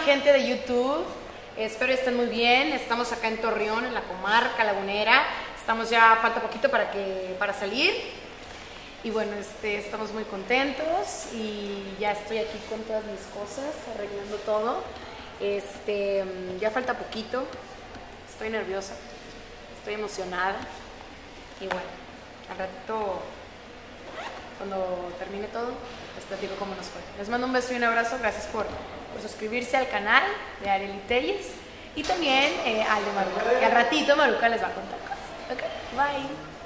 gente de YouTube. Espero estén muy bien. Estamos acá en Torreón, en la comarca lagunera. Estamos ya, falta poquito para, que, para salir. Y bueno, este, estamos muy contentos y ya estoy aquí con todas mis cosas, arreglando todo. Este, ya falta poquito. Estoy nerviosa, estoy emocionada. Y bueno, al ratito, cuando termine todo, les platico cómo nos fue. Les mando un beso y un abrazo. Gracias por, por suscribirse al canal de Ariel Telles y también eh, al de Maruca. Y al ratito Maruca les va a contar cosas. Ok, bye.